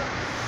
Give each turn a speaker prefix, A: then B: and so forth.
A: Awesome.